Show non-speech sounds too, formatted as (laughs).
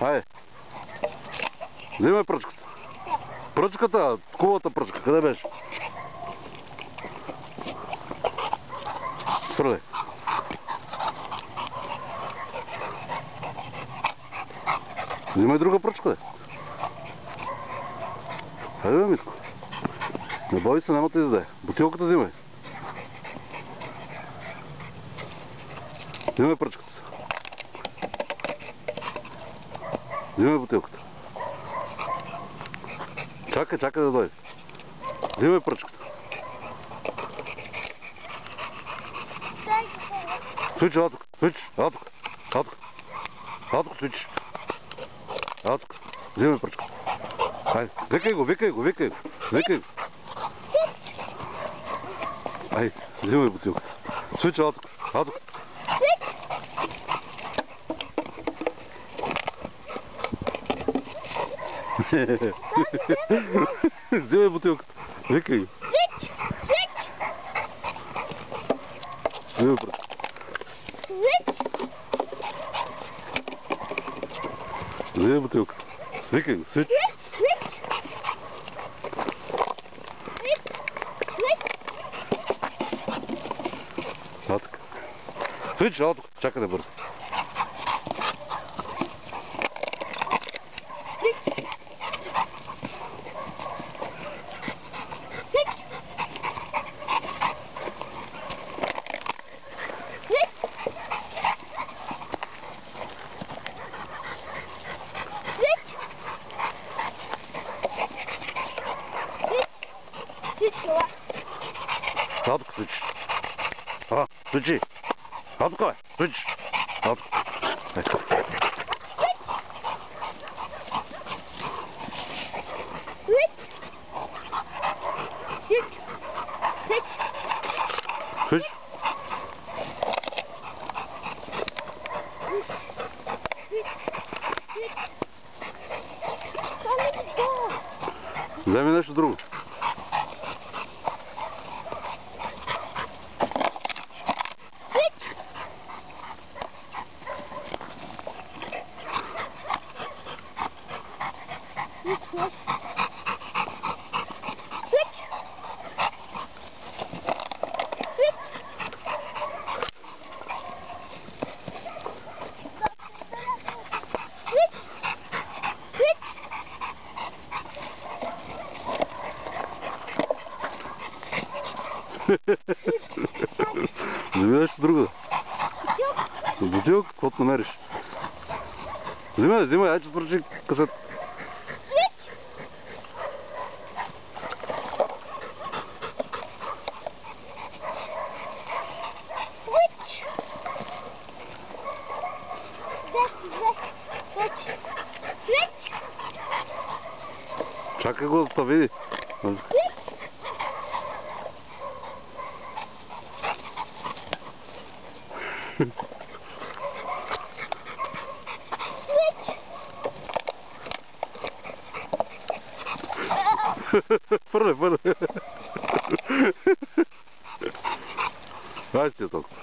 Хайде. Взимай пръчката. Пръчката, хубавата пръчка, къде беше? Хвърляй. Взимай друга пръчка, де. Хайде, бе, Митко. Не бой се, няма да издаде. Бутилката взимай. Взимай пръчката Взимай бутилката. Чакай, чакай да дойде. Взимай пръчката. Свич, ела тук. Свич, тук. Ела тук, свич. Ела тук. Взимай пръчката. Хайде, викай го, викай го, викай го. Викай го. Ай, взимай бутилката. Свич, ела тук. Ела (laughs) тук. Взимай бутилката. Викай го. Взимай пръчката. Взимай бутилката. Свикай го, свич. А, така. Свич, ала тук. Чакай да бърза. Hadi tuç. Ha, tuçi. Hadi koy. Tuç. Hadi. Tuç. Заминай, что друг. Вземи нещо друго. Друго. Бутилка, каквото намериш. Взимай, взимай, ай че свърши касет. Чакай го да види. Фърля, фърля. Ай, ти е толкова.